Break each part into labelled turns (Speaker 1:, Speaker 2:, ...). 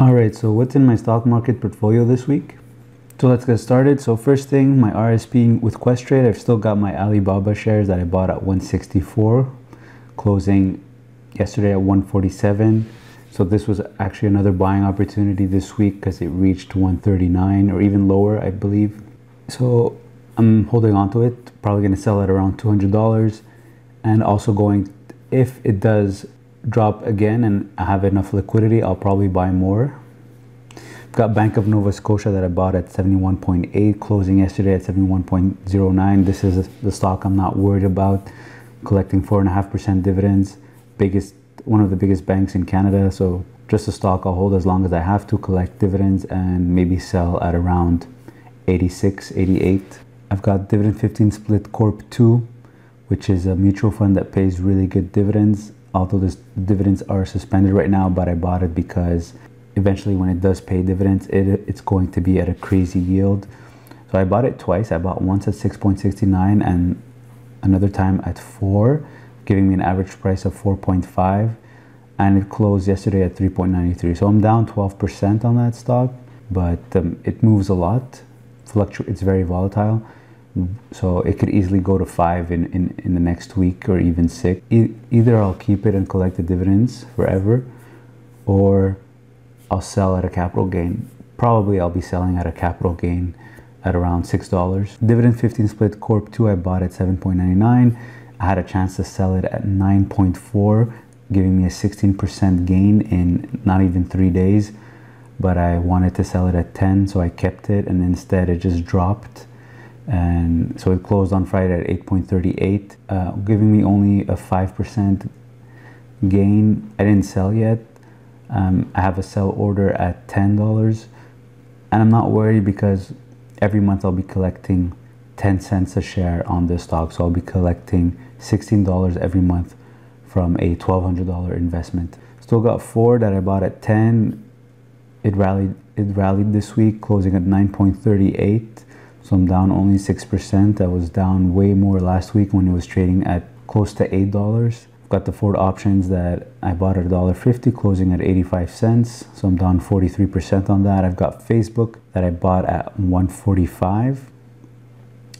Speaker 1: All right, so what's in my stock market portfolio this week? So let's get started. So first thing, my RSP with Questrade, I've still got my Alibaba shares that I bought at 164, closing yesterday at 147. So this was actually another buying opportunity this week because it reached 139 or even lower, I believe. So I'm holding on to it, probably going to sell at around $200 and also going, if it does drop again and I have enough liquidity, I'll probably buy more. I've Got Bank of Nova Scotia that I bought at 71.8, closing yesterday at 71.09. This is the stock I'm not worried about. Collecting 4.5% dividends, biggest one of the biggest banks in Canada. So just a stock I'll hold as long as I have to collect dividends and maybe sell at around 86, 88. I've got Dividend 15 Split Corp 2, which is a mutual fund that pays really good dividends although the dividends are suspended right now, but I bought it because eventually when it does pay dividends, it, it's going to be at a crazy yield. So I bought it twice. I bought once at 6.69 and another time at 4, giving me an average price of 4.5 and it closed yesterday at 3.93. So I'm down 12% on that stock, but um, it moves a lot. Fluctu- it's very volatile. So it could easily go to five in, in, in the next week or even six. E either I'll keep it and collect the dividends forever or I'll sell at a capital gain. Probably I'll be selling at a capital gain at around $6. Dividend 15 split Corp 2 I bought at 7.99. I had a chance to sell it at 9.4 giving me a 16% gain in not even three days but I wanted to sell it at 10 so I kept it and instead it just dropped and so it closed on Friday at 8.38, uh, giving me only a 5% gain. I didn't sell yet. Um, I have a sell order at $10 and I'm not worried because every month I'll be collecting 10 cents a share on this stock. So I'll be collecting $16 every month from a $1,200 investment. Still got Ford that I bought at 10. It rallied, it rallied this week, closing at 9.38 so I'm down only 6%. I was down way more last week when it was trading at close to $8. I've got the Ford options that I bought at $1.50, closing at 85 cents. So I'm down 43% on that. I've got Facebook that I bought at 145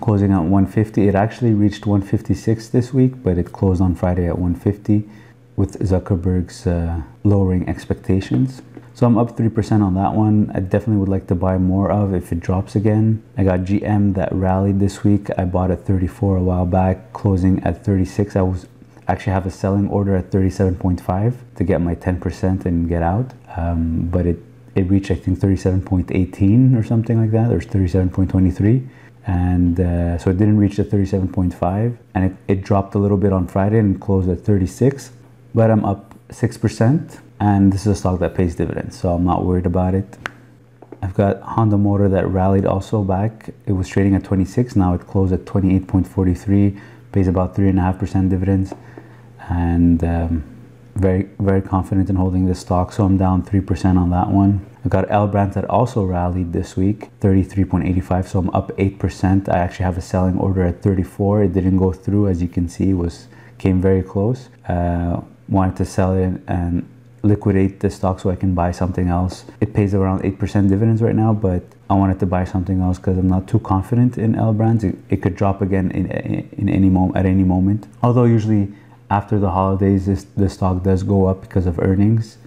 Speaker 1: closing at 150 it actually reached 156 this week but it closed on friday at 150 with zuckerberg's uh, lowering expectations so I'm up 3% on that one. I definitely would like to buy more of if it drops again. I got GM that rallied this week. I bought at 34 a while back, closing at 36. I was actually have a selling order at 37.5 to get my 10% and get out. Um, but it, it reached, I think, 37.18 or something like that, or 37.23 and uh, so it didn't reach the 37.5 and it, it dropped a little bit on friday and closed at 36 but i'm up 6% and this is a stock that pays dividends so i'm not worried about it. I've got honda motor that rallied also back. It was trading at 26 now it closed at 28.43 pays about 3.5% dividends and um, very very confident in holding this stock so i'm down 3% on that one. I've got l brands that also rallied this week 33.85 so i'm up 8% i actually have a selling order at 34 it didn't go through as you can see was came very close. Uh, wanted to sell it and liquidate the stock so I can buy something else. It pays around 8% dividends right now, but I wanted to buy something else because I'm not too confident in L brands. It, it could drop again in, in any moment at any moment. Although usually after the holidays, this, the stock does go up because of earnings.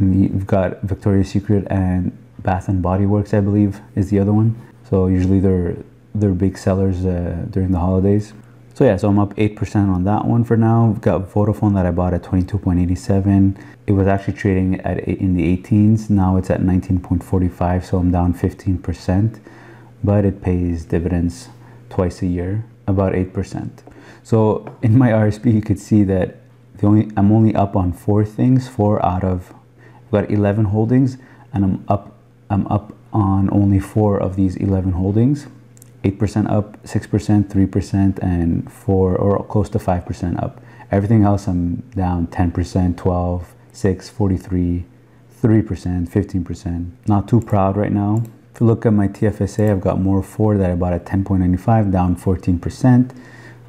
Speaker 1: You've got Victoria's Secret and Bath and Body Works, I believe, is the other one. So usually they're they're big sellers uh, during the holidays. So yeah, so I'm up 8% on that one for now. I've got Vodafone that I bought at 22.87. It was actually trading at in the 18s. Now it's at 19.45, so I'm down 15%. But it pays dividends twice a year, about 8%. So in my RSP, you could see that the only I'm only up on four things, four out of I've got 11 holdings, and I'm up I'm up on only four of these 11 holdings. 8% up, 6%, 3%, and 4 or close to 5% up. Everything else I'm down 10%, 12, 6, 43, 3%, 15%. Not too proud right now. If you look at my TFSA, I've got more Ford that I bought at 10.95, down 14%.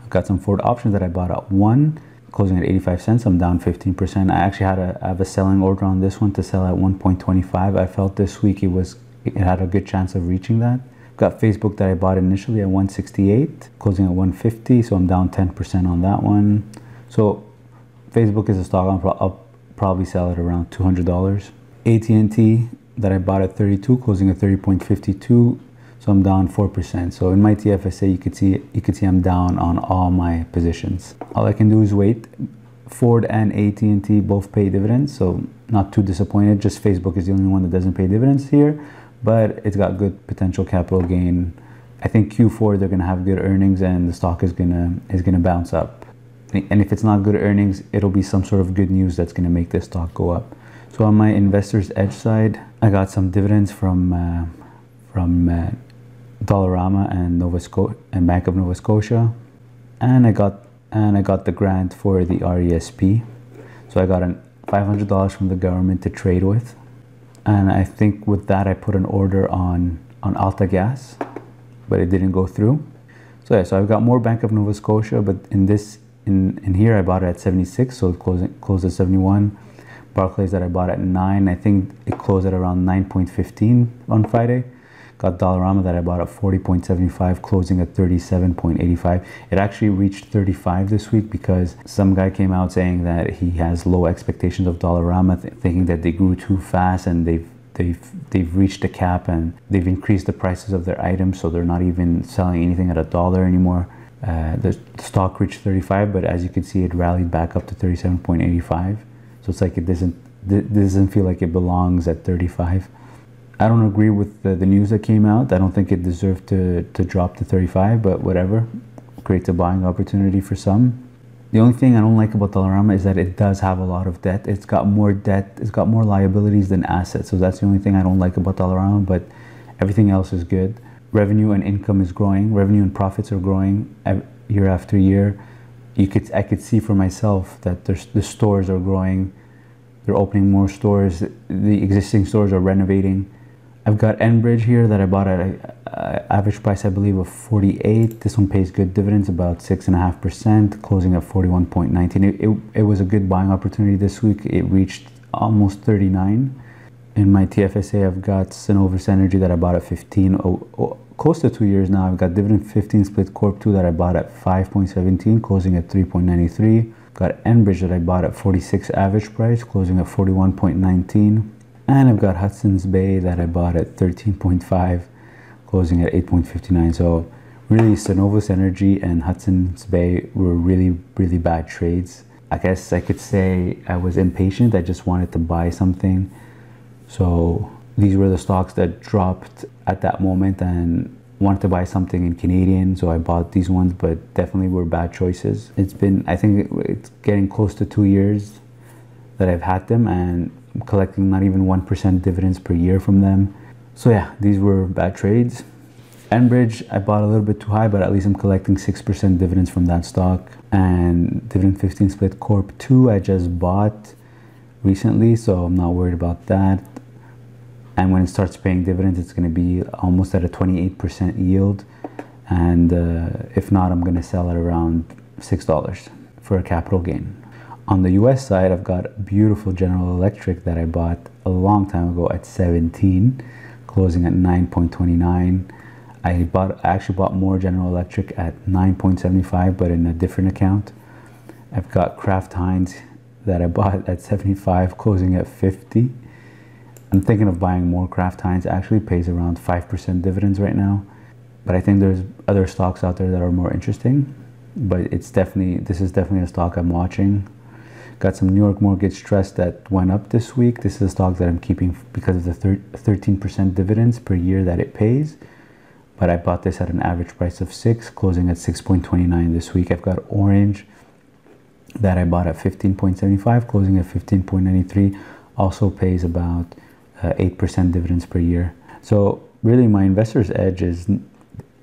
Speaker 1: I've got some Ford options that I bought at 1, closing at 85 cents. I'm down 15%. I actually had a I have a selling order on this one to sell at 1.25. I felt this week it was it had a good chance of reaching that. Got Facebook that I bought initially at 168, closing at 150, so I'm down 10% on that one. So Facebook is a stock I'll, I'll probably sell at around $200. AT&T that I bought at 32, closing at 30.52, so I'm down 4%. So in my TFSA, you could see you could see I'm down on all my positions. All I can do is wait. Ford and AT&T both pay dividends, so not too disappointed. Just Facebook is the only one that doesn't pay dividends here, but it's got good potential capital gain. I think Q4 they're gonna have good earnings and the stock is gonna is gonna bounce up. And if it's not good earnings, it'll be some sort of good news that's gonna make this stock go up. So on my investors edge side, I got some dividends from uh, from uh, Dollarama and Nova Scotia and Bank of Nova Scotia, and I got and I got the grant for the RESP. So I got an $500 from the government to trade with, and I think with that I put an order on on AltaGas, but it didn't go through. So yeah, so I've got more Bank of Nova Scotia, but in this in in here I bought it at 76, so it closed closed at 71. Barclays that I bought at 9, I think it closed at around 9.15 on Friday. Got Dollarama that I bought at 40.75, closing at 37.85. It actually reached 35 this week because some guy came out saying that he has low expectations of Dollarama, th- thinking that they grew too fast and they've they've they've reached a cap and they've increased the prices of their items, so they're not even selling anything at a dollar anymore. Uh, the stock reached 35, but as you can see, it rallied back up to 37.85. So it's like it doesn't it doesn't feel like it belongs at 35. I don't agree with the, the news that came out. I don't think it deserved to, to drop to 35, but whatever. Creates a buying opportunity for some. The only thing I don't like about Dollarama is that it does have a lot of debt. It's got more debt, it's got more liabilities than assets. So that's the only thing I don't like about Dollarama, but everything else is good. Revenue and income is growing. Revenue and profits are growing year after year. You could I could see for myself that there's the stores are growing. They're opening more stores. The existing stores are renovating I've got Enbridge here that I bought at an average price, I believe, of 48. This one pays good dividends, about 6.5%, closing at 41.19. It, it, it was a good buying opportunity this week. It reached almost 39. In my TFSA, I've got Cenovus Energy that I bought at 15. Oh, oh, close to two years now. I've got Dividend 15 Split Corp 2 that I bought at 5.17, closing at 3.93. Got Enbridge that I bought at 46 average price, closing at 41.19. And I've got Hudson's Bay that I bought at 13.5, closing at 8.59. So really Cenovus Energy and Hudson's Bay were really, really bad trades. I guess I could say I was impatient. I just wanted to buy something. So these were the stocks that dropped at that moment and wanted to buy something in Canadian. So I bought these ones, but definitely were bad choices. It's been, I think it's getting close to two years that I've had them and collecting not even 1% dividends per year from them. So yeah, these were bad trades. Enbridge, I bought a little bit too high, but at least I'm collecting 6% dividends from that stock. And Dividend 15 Split Corp 2, I just bought recently, so I'm not worried about that. And when it starts paying dividends, it's going to be almost at a 28% yield. And uh, if not, I'm going to sell at around $6 for a capital gain. On the US side, I've got beautiful General Electric that I bought a long time ago at 17, closing at 9.29. I bought I actually bought more General Electric at 9.75, but in a different account. I've got Kraft Heinz that I bought at 75, closing at 50. I'm thinking of buying more Kraft Heinz. Actually pays around 5% dividends right now. But I think there's other stocks out there that are more interesting. But it's definitely this is definitely a stock I'm watching. Got some New York Mortgage Trust that went up this week. This is a stock that I'm keeping because of the 13% dividends per year that it pays. But I bought this at an average price of 6, closing at 6.29 this week. I've got Orange that I bought at 15.75, closing at 15.93. Also pays about uh, 8% dividends per year. So really my investor's edge is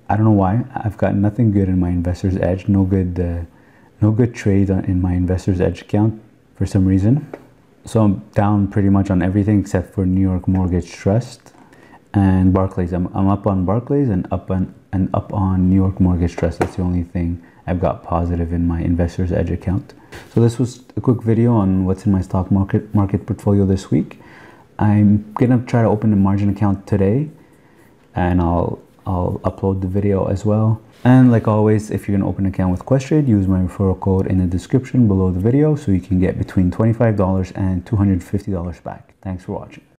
Speaker 1: I don't know why I've got nothing good in my investor's edge no good uh, no good trade in my investor's edge account for some reason. So I'm down pretty much on everything except for New York Mortgage Trust and Barclays. I'm, I'm up on Barclays and up on and up on New York Mortgage Trust. That's the only thing I've got positive in my Investor's Edge account. So this was a quick video on what's in my stock market market portfolio this week. I'm gonna try to open a margin account today, and I'll I'll upload the video as well. And like always, if you're gonna open an account with Questrade, use my referral code in the description below the video so you can get between $25 and $250 back. Thanks for watching.